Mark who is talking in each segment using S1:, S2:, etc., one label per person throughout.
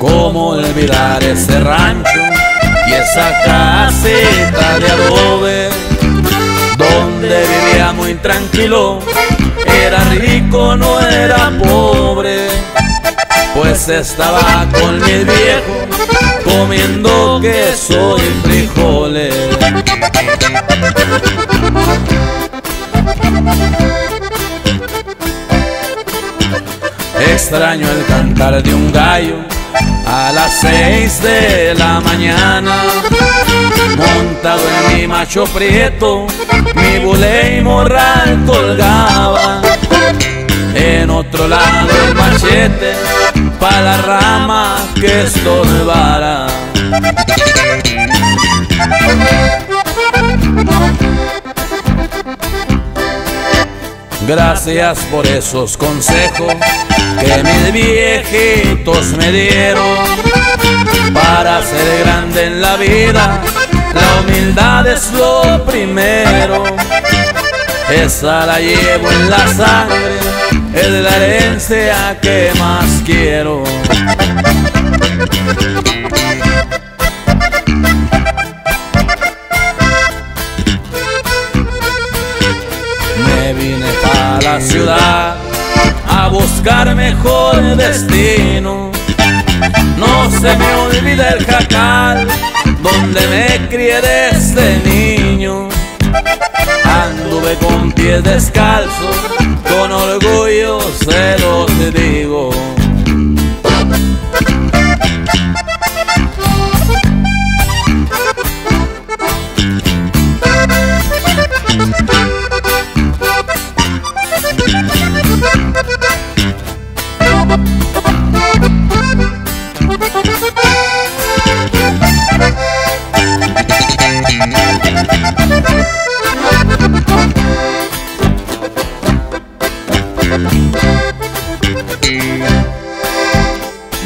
S1: ¿Cómo olvidar ese rancho y esa casita de adobe? Donde vivía muy tranquilo, era rico, no era pobre. Pues estaba con mi viejo comiendo queso y frijoles. Extraño el cantar de un gallo a las seis de la mañana, montado en mi macho prieto, mi bule y morral colgaba. En otro lado el machete para la rama que estorbara. Gracias por esos consejos que mis viejitos me dieron para ser grande en la vida. La humildad es lo primero, esa la llevo en la sangre, es la herencia que más quiero. A buscar mejor destino. No se me olvida el jacal donde me crié desde niño. Anduve con pies descalzos,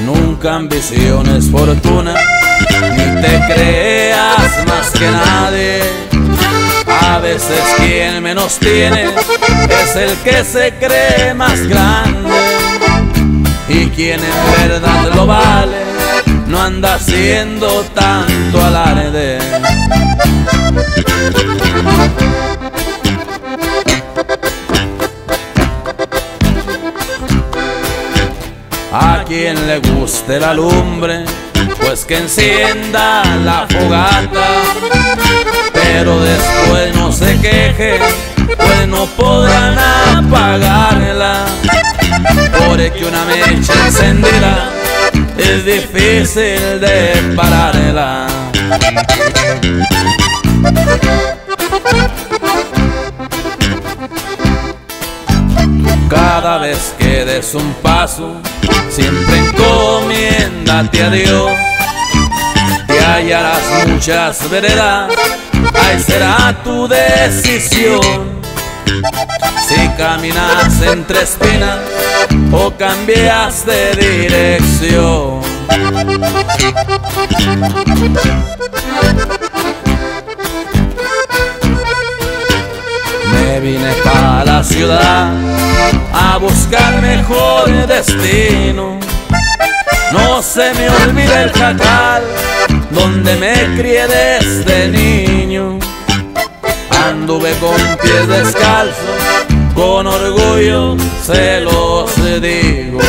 S1: Nunca ambiciones fortuna, ni te creas más que nadie. A veces quien menos tiene es el que se cree más grande. Y quien en verdad lo vale, no anda haciendo tanto alarde. Guste la lumbre, pues que encienda la fogata. Pero después no se queje, pues no podrán apagarla. Porque una mecha encendida es difícil de pararla. Cada vez que des un paso, siempre encomiéndate a Dios. Te hallarás muchas veredas, ahí será tu decisión. Si caminas entre espinas o cambias de dirección. Me vine para la ciudad buscar mejor destino. No se me olvida el jacal donde me crié desde niño. Anduve con pies descalzos, con orgullo se los digo.